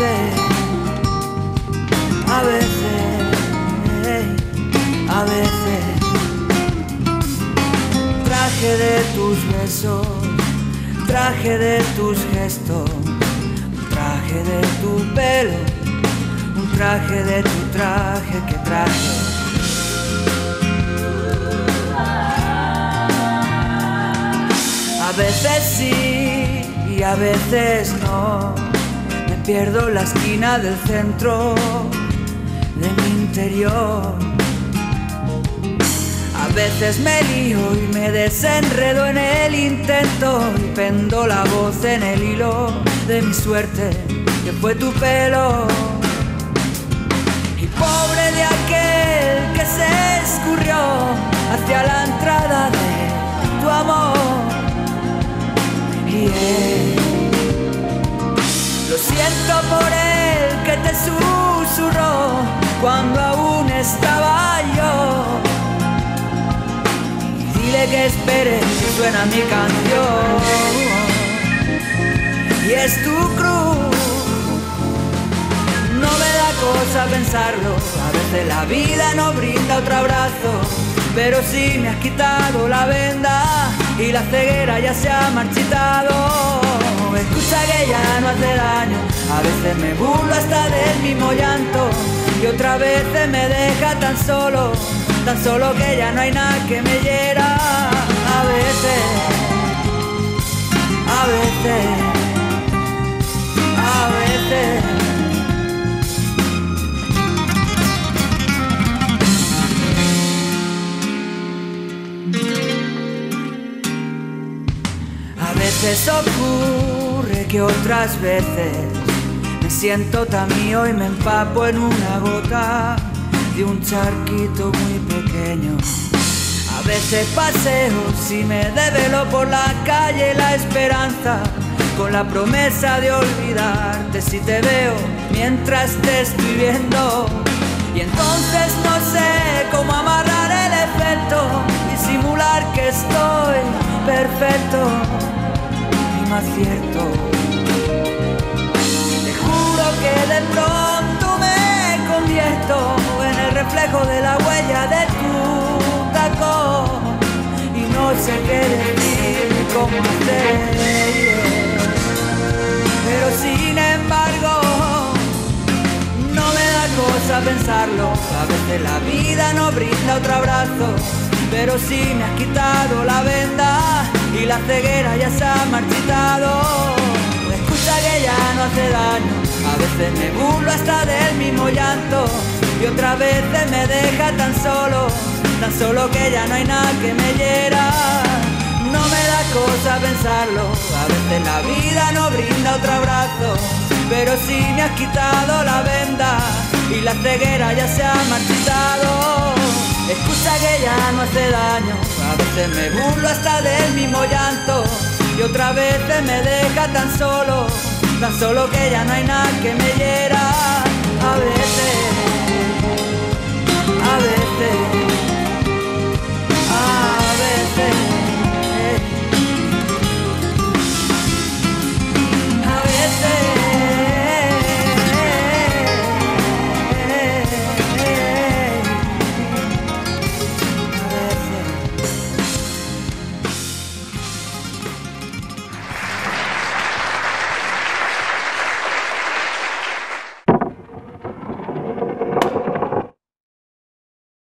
Veces, a veces, a veces, traje de tus besos, traje de tus gestos, traje de tu pelo, un traje de tu traje que traje. A veces sí y a veces no. Pierdo la esquina del centro de mi interior. A veces me lío y me desenredo en el intento y pendo la voz en el hilo de mi suerte, que fue tu pelo. Estaba yo. Dile que espere que suena mi canción. Y es tu cruz. No me da cosa pensarlo, a veces la vida no brinda otro abrazo, pero si me has quitado la venda y la ceguera ya se ha marchitado. Escucha que ya no hace daño, a veces me burlo hasta del mismo llanto y otra vez me deja tan solo, tan solo que ya no hay nada que me hiera. A veces, a veces, a veces. A veces ocurre que otras veces siento tan mío y me empapo en una gota de un charquito muy pequeño. A veces paseo si me develo por la calle la esperanza con la promesa de olvidarte si te veo mientras te estoy viendo. Y entonces no sé cómo amarrar el efecto y simular que estoy perfecto y más cierto. Juro que de pronto me convierto en el reflejo de la huella de tu tacón y no sé qué decir ni cómo. Pero sin embargo, no me da cosa pensarlo. A veces la vida no brinda otro abrazo. Pero si me has quitado la venda y la ceguera ya se ha marchitado. Veces me burlo hasta del mismo llanto. Y otra vez me deja tan solo, tan solo que ya no hay nada que me hiera. No me da cosa pensarlo, a veces la vida no brinda otro abrazo, pero si me has quitado la venda y la ceguera ya se ha marchitado. Escucha que ya no hace daño, a veces me burlo hasta del mismo llanto y otra vez me deja tan solo, tan solo que ya no hay nada que me hiera.